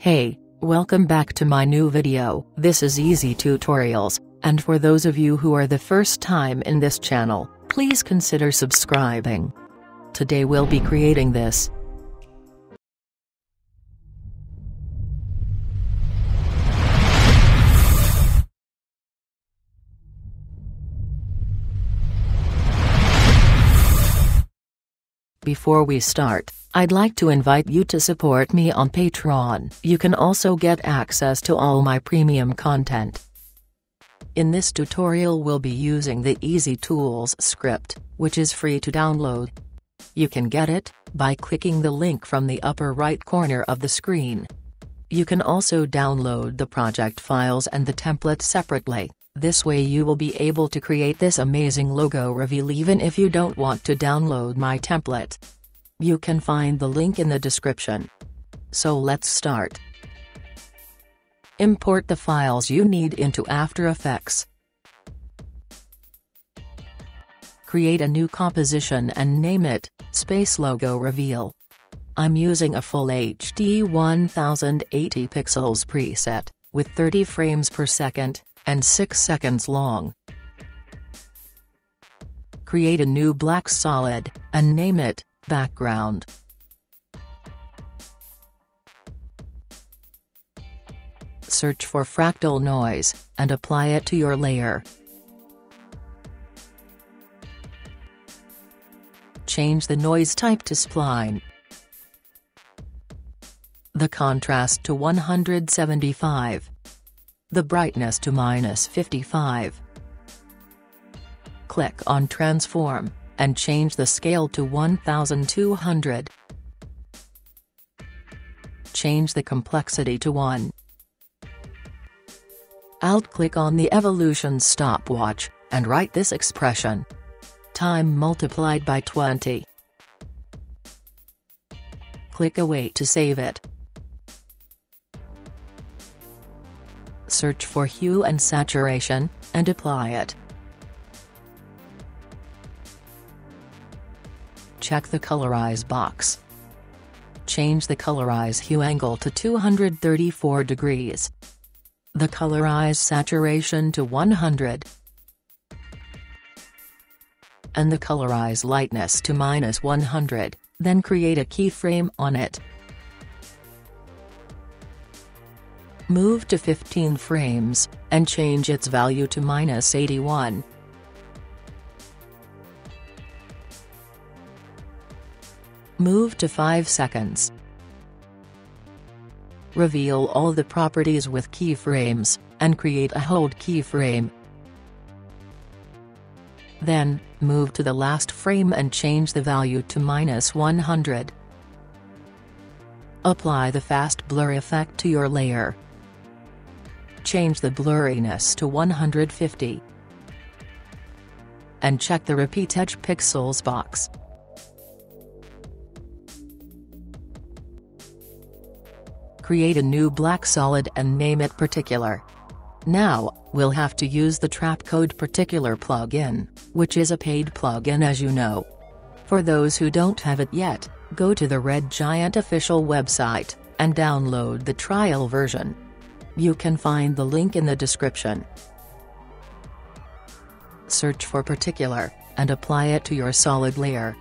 Hey, welcome back to my new video. This is EZ Tutorials, and for those of you who are the first time in this channel, please consider subscribing. Today we'll be creating this. Before we start, I'd like to invite you to support me on Patreon. You can also get access to all my premium content. In this tutorial we'll be using the Easy Tools script, which is free to download. You can get it by clicking the link from the upper right corner of the screen. You can also download the project files and the template separately. This way you will be able to create this amazing logo reveal even if you don't want to download my template. You can find the link in the description. So let's start. Import the files you need into After Effects. Create a new composition and name it, Space Logo Reveal. I'm using a Full HD 1080 pixels preset, with 30 frames per second, and 6 seconds long. Create a new black solid, and name it, background. Search for fractal noise, and apply it to your layer. Change the noise type to spline. The contrast to 175 the brightness to minus 55. Click on Transform, and change the scale to 1200. Change the complexity to 1. Alt-click on the evolution stopwatch, and write this expression. Time multiplied by 20. Click Await to save it. Search for hue and saturation, and apply it. Check the Colorize box. Change the Colorize hue angle to 234 degrees. The Colorize saturation to 100. And the Colorize lightness to minus 100, then create a keyframe on it. Move to 15 frames, and change its value to minus 81. Move to 5 seconds. Reveal all the properties with keyframes, and create a hold keyframe. Then, move to the last frame and change the value to minus 100. Apply the fast blur effect to your layer. Change the blurriness to 150. And check the Repeat Edge Pixels box. Create a new black solid and name it Particular. Now, we'll have to use the Trapcode Particular plugin, which is a paid plugin as you know. For those who don't have it yet, go to the Red Giant official website, and download the trial version. You can find the link in the description. Search for particular, and apply it to your solid layer.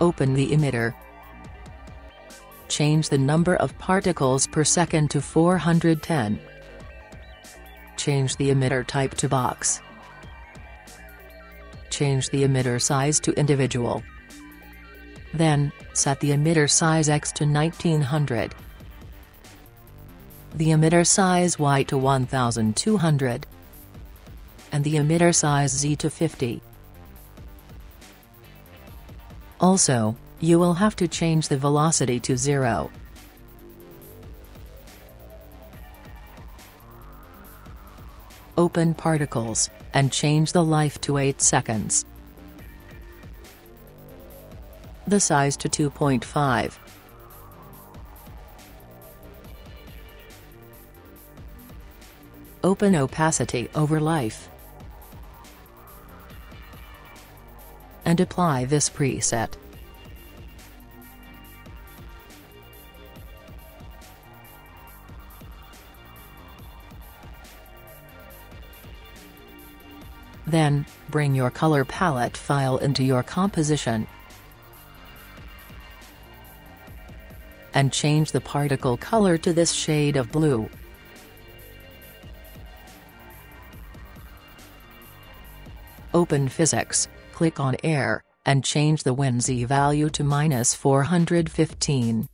Open the emitter. Change the number of particles per second to 410. Change the emitter type to box. Change the emitter size to individual. Then, set the emitter size X to 1900. The emitter size Y to 1200. And the emitter size Z to 50. Also, you will have to change the velocity to zero. Open particles, and change the life to 8 seconds the size to 2.5. Open opacity over life. And apply this preset. Then, bring your color palette file into your composition And change the particle color to this shade of blue. Open Physics, click on Air, and change the Wind Z value to minus 415.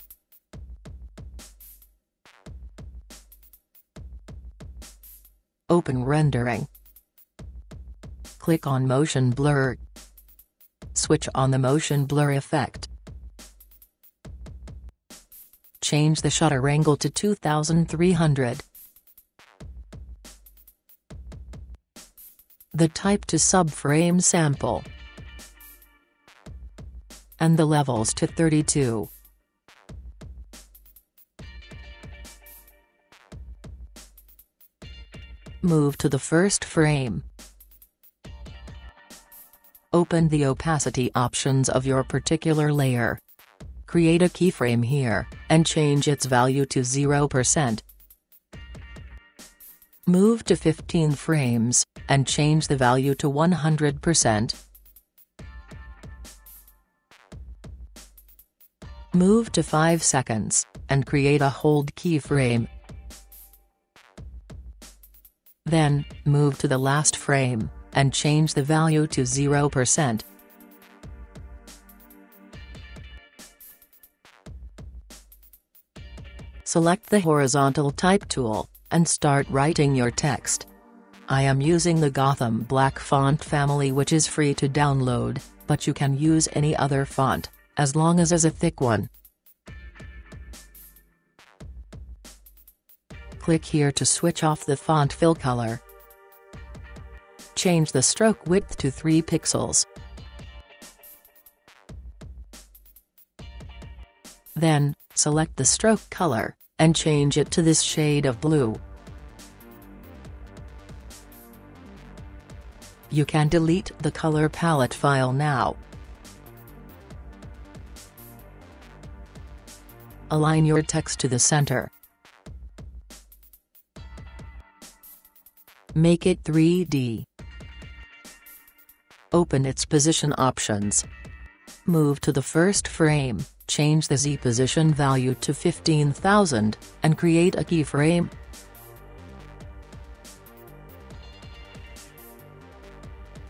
Open Rendering. Click on Motion Blur. Switch on the Motion Blur effect. Change the shutter angle to 2300. The type to subframe sample. And the levels to 32. Move to the first frame. Open the opacity options of your particular layer. Create a keyframe here, and change its value to 0%. Move to 15 frames, and change the value to 100%. Move to 5 seconds, and create a hold keyframe. Then, move to the last frame, and change the value to 0%. Select the horizontal type tool, and start writing your text. I am using the Gotham Black font family which is free to download, but you can use any other font, as long as it's a thick one. Click here to switch off the font fill color. Change the stroke width to 3 pixels. Then, select the stroke color, and change it to this shade of blue. You can delete the color palette file now. Align your text to the center. Make it 3D. Open its position options. Move to the first frame, change the Z position value to 15,000, and create a keyframe.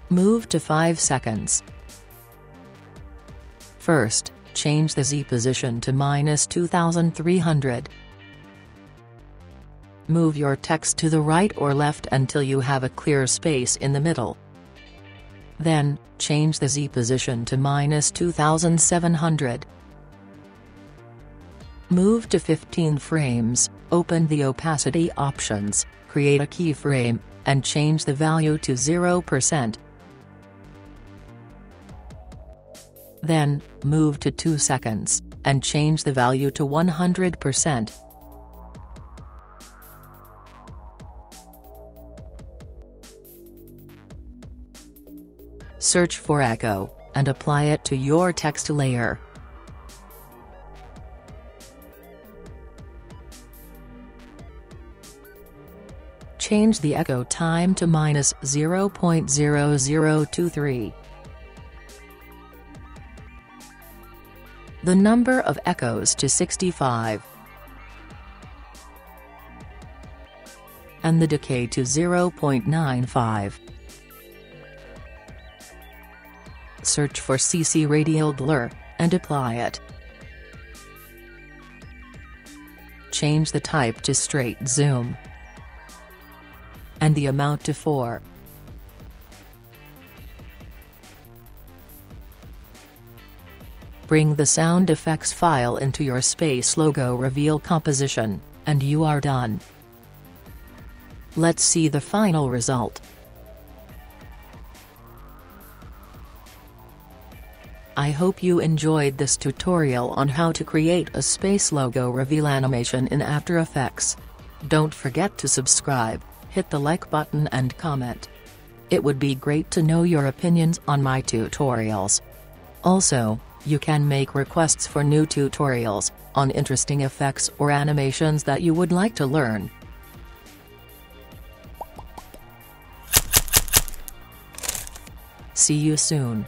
Move to 5 seconds. First, change the Z position to minus 2300. Move your text to the right or left until you have a clear space in the middle. Then, change the Z position to minus 2700. Move to 15 frames, open the opacity options, create a keyframe, and change the value to 0%. Then, move to 2 seconds, and change the value to 100%. Search for Echo, and apply it to your text layer. Change the echo time to minus 0.0023. The number of echoes to 65. And the decay to 0.95. search for CC Radial Blur, and apply it. Change the type to straight zoom. And the amount to 4. Bring the sound effects file into your Space Logo Reveal composition, and you are done. Let's see the final result. I hope you enjoyed this tutorial on how to create a space logo reveal animation in After Effects. Don't forget to subscribe, hit the like button and comment. It would be great to know your opinions on my tutorials. Also, you can make requests for new tutorials, on interesting effects or animations that you would like to learn. See you soon.